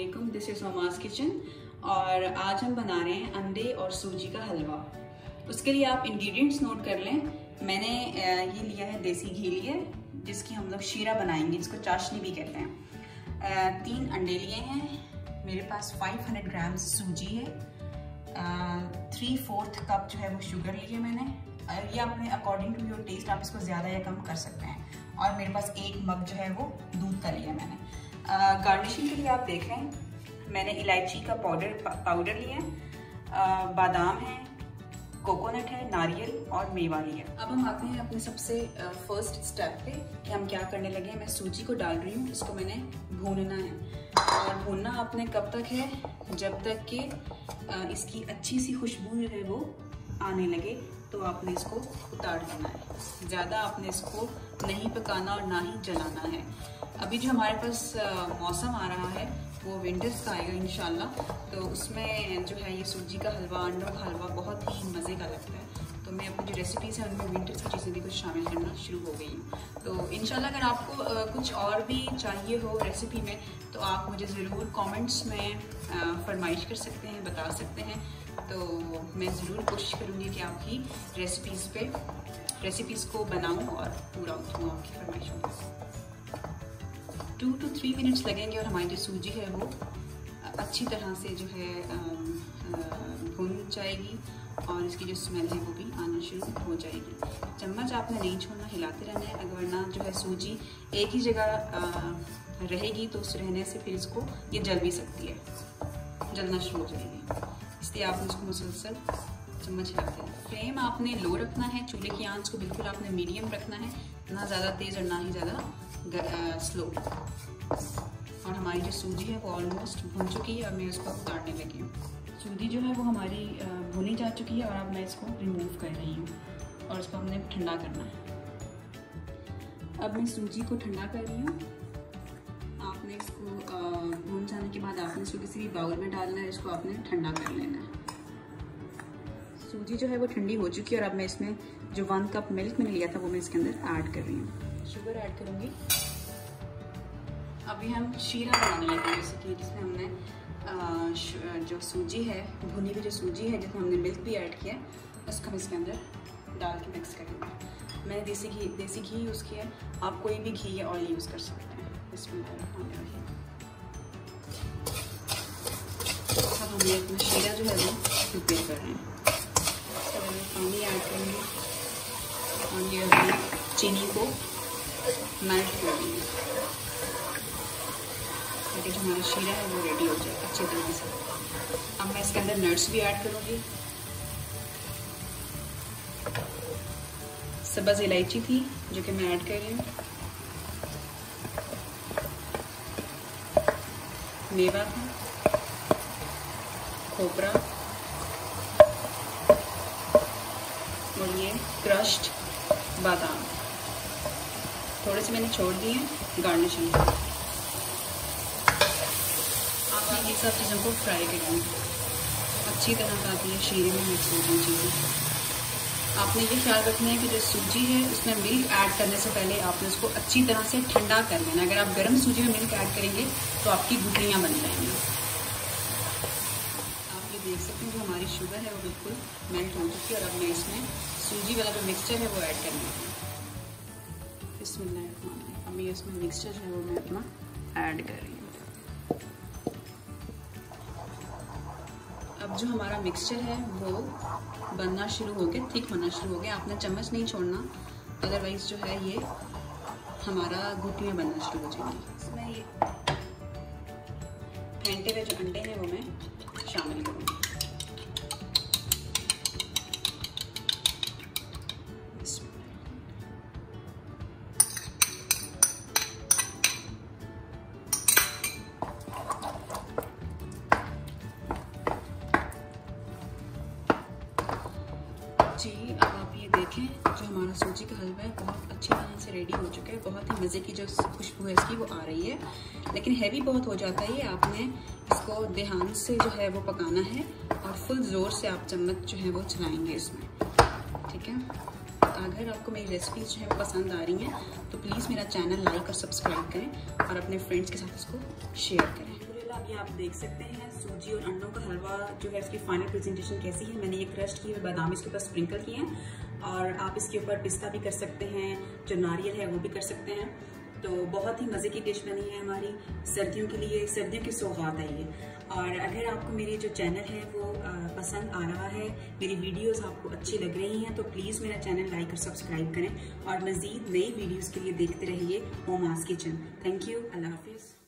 Aslam this is mama's kitchen और आज हम बना रहे हैं अंडे और सूजी का हलवा। उसके लिए आप इंग्रेडिएंट्स नोट कर लें। मैंने ये लिया है देसी घी लिया जिसकी हम लोग शीरा बनाएँगे, जिसको चाशनी भी कहते हैं। तीन अंडे लिए हैं। मेरे पास 500 ग्राम सूजी है। थ्री फोर्थ कप जो है वो शुगर लिए मैंने। ये अपने अकॉर्डिंग टू योर टेस्ट आप इसको ज़्यादा या कम कर सकते हैं। और मेरे पास एक मग जो है वो दूध का लिया मैंने। गार्निशिंग के लिए आप देख रहे हैं। मैंने इलायची का पाउडर पाउडर लिया है। बादाम है, कोकोनट है, नारियल और मेवा लिया अब हम आते हैं अपने सबसे फ़र्स्ट स्टेप पे कि हम क्या करने लगे हैं। मैं सूजी को डाल रही हूँ, इसको मैंने भूनना है। और भूनना आपने कब तक है? जब तक कि इसकी अच्छी सी खुशबू जो है वो आने लगे तो आपने इसको उतार देना है। ज़्यादा आपने इसको नहीं पकाना और ना ही जलाना है। अभी जो हमारे पास मौसम आ रहा है, वो विंटर्स का आएगा इन तो उसमें जो है ये सूजी का हलवा, अंडों का हलवा बहुत ही मज़े का लगता है। तो मैं अपनी जो रेसिपीज़ हैं, उनमें विंटर्स की चीज़ें भी कुछ शामिल करना शुरू हो गई हूँ। तो इन अगर आपको कुछ और भी चाहिए हो रेसिपी में तो आप मुझे ज़रूर कमेंट्स में फरमाइश कर सकते हैं, बता सकते हैं। तो मैं ज़रूर कोशिश करूँगी कि आपकी रेसिपीज़ पे रेसिपीज़ को बनाऊँ और पूरा उठूँ आपकी फरमाइशों को टू टू थ्री मिनट्स लगेंगे और हमारी जो सूजी है वो अच्छी तरह से जो है भुन जाएगी और इसकी जो स्मेल है वो भी आना शुरू हो जाएगी। चम्मच आपने नहीं छोड़ना, हिलाते रहना है, अगर वरना जो है सूजी एक ही जगह रहेगी तो उस रहने से फिर इसको, ये जल भी सकती है, जलना शुरू हो जाएगी। इसलिए आपने इसको मुसलसल चम्मच हिलाते हैं फ्लेम आपने लो रखना है चूल्हे की आँच को बिल्कुल आपने मीडियम रखना है ना ज़्यादा तेज़ और ना ही ज़्यादा स्लो और हमारी जो सूजी है वो ऑलमोस्ट भुन चुकी है और मैं उसको उतारने लगी हूँ। सूजी जो है वो हमारी भुनी जा चुकी है और अब मैं इसको रिमूव कर रही हूँ और इसको हमने ठंडा करना है। अब मैं सूजी को ठंडा कर रही हूँ। आपने इसको भून जाने के बाद आपने इसको किसी भी बाउल में डालना है इसको आपने ठंडा कर लेना है। सूजी जो है वो ठंडी हो चुकी है और अब मैं इसमें जो वन कप मिल्क मैंने लिया था वो मैं इसके अंदर ऐड कर रही हूँ। शुगर ऐड करूँगी। अभी हम शीरा बनाने लगे जैसे कि जिसमें हमने जो सूजी है, भुनी हुई जो सूजी है, जिसमें हमने मिल्क भी ऐड किया उसको हम इसके अंदर डाल के मिक्स करेंगे। मैंने देसी घी देसी घी यूज़ किया है। आप कोई भी घी या ऑयल यूज़ कर सकते हैं। इसमें अब हम ये अपना शीरा जो है वो प्रिपेयर कर रहे हैं। पानी ऐड करेंगे। और ये अपनी चीनी को मेल्ट कर देंगे। ताकि जो हमारा शीरा है वो रेडी हो जाए अच्छे तरीके से। अब मैं इसके अंदर नट्स भी ऐड करूँगी। सब्ज़ इलायची थी, जो कि मैं ऐड कर रही हूँ। मेवा था, खोपरा और ये क्रश्ड बादाम। थोड़े से मैंने छोड़ दिए हैं गार्निशिंग आप ये सब चीज़ों को फ्राई करेंगे अच्छी तरह ताकि ये शीरे में मिक्स हो जाए चीज़ें आपने ये ख्याल रखना है कि जो सूजी है, उसमें मिल्क ऐड करने से पहले आपने उसको अच्छी तरह से ठंडा कर लेना अगर आप गर्म सूजी में मिल्क ऐड करेंगे तो आपकी गुटलियाँ बन जाएँगी आप ये देख सकते हैं जो हमारी शुगर है वो बिल्कुल मेल्ट हो चुकी है और अब मैं इसमें सूजी वाला जो मिक्सचर है वो ऐड करने बिस्मिल्लाह अभी इसमें मिक्सचर है वो मैं अपना ऐड कर रही हूँ। अब जो हमारा मिक्सचर है वो बनना शुरू हो गया थिक होना शुरू हो गया। आपने चम्मच नहीं छोड़ना अदरवाइज़ जो है ये हमारा घुटियाँ बनना शुरू हो जाएँगी। इसमें ये फेंटे हुए जो अंडे हैं वो मैं शामिल करूँगी। देखें जो हमारा सूजी का हलवा है, बहुत अच्छी तरह से रेडी हो चुका है। बहुत ही मज़े की जो खुशबू है इसकी, वो आ रही है। लेकिन हैवी बहुत हो जाता है ये। आपने इसको ध्यान से जो है वो पकाना है और फुल ज़ोर से आप चम्मच जो है वो चलाएँगे इसमें। ठीक है? अगर आपको मेरी रेसिपीज़ जो है वो पसंद आ रही हैं तो प्लीज़ मेरा चैनल लाइक और सब्सक्राइब करें और अपने फ्रेंड्स के साथ इसको शेयर करें। ये आप देख सकते हैं सूजी और अंडों का हलवा जो है उसकी फाइनल प्रेजेंटेशन कैसी है। मैंने ये क्रस्ट की बादाम इसके ऊपर स्प्रिंकल किए हैं। और आप इसके ऊपर पिस्ता भी कर सकते हैं, जो नारियल है वो भी कर सकते हैं। तो बहुत ही मज़े की डिश बनी है हमारी। सर्दियों के लिए, सर्दियों की सौगात है ये। और अगर आपको मेरी जो चैनल है वो पसंद आ रहा है, मेरी वीडियोस आपको अच्छी लग रही हैं तो प्लीज़ मेरा चैनल लाइक और सब्सक्राइब करें। और मज़ीद नई वीडियोस के लिए देखते रहिए, ओमास किचन। थैंक यू, अल्लाह हाफिज़।